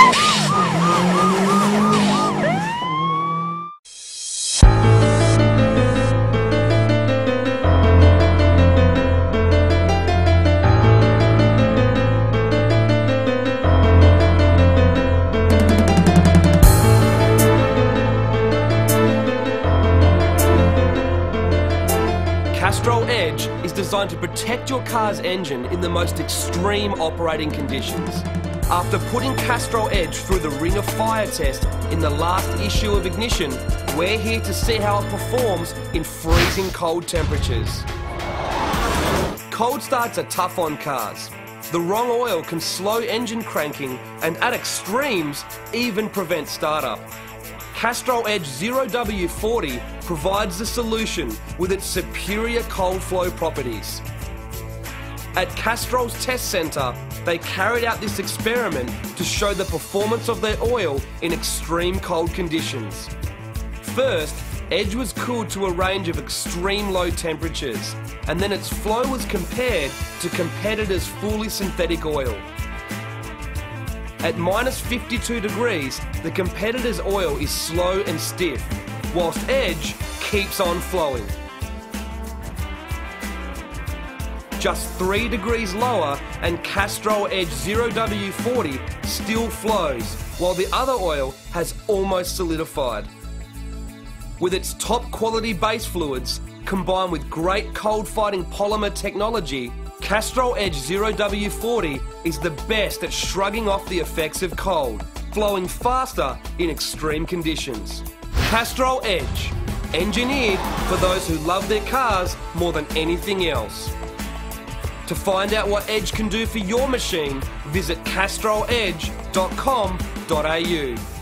Ah! Castrol Edge is designed to protect your car's engine in the most extreme operating conditions. After putting Castrol Edge through the Ring of Fire test in the last issue of Ignition, we're here to see how it performs in freezing cold temperatures. Cold starts are tough on cars. The wrong oil can slow engine cranking and at extremes even prevent startup. Castrol Edge 0W40 provides the solution with its superior cold flow properties. At Castrol's test centre, they carried out this experiment to show the performance of their oil in extreme cold conditions. First, Edge was cooled to a range of extreme low temperatures, and then its flow was compared to competitors' fully synthetic oil. At minus 52 degrees, the competitor's oil is slow and stiff, whilst Edge keeps on flowing. Just 3 degrees lower and Castrol Edge 0W40 still flows, while the other oil has almost solidified. With its top quality base fluids, combined with great cold fighting polymer technology, Castrol Edge 0W40 is the best at shrugging off the effects of cold, flowing faster in extreme conditions. Castrol Edge, engineered for those who love their cars more than anything else. To find out what Edge can do for your machine, visit castroledge.com.au.